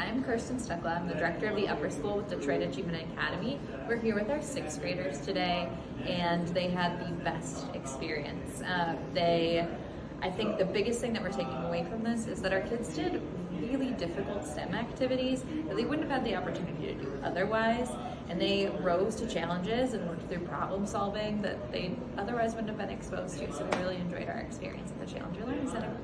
I'm Kirstin Stoeckle. I'm the director of the upper school with Detroit Achievement Academy. We're here with our sixth graders today, and they had the best experience. Uh, they, I think the biggest thing that we're taking away from this is that our kids did really difficult STEM activities that they wouldn't have had the opportunity to do otherwise. And they rose to challenges and worked through problem solving that they otherwise wouldn't have been exposed to. So we really enjoyed our experience at the Challenger Learning Center.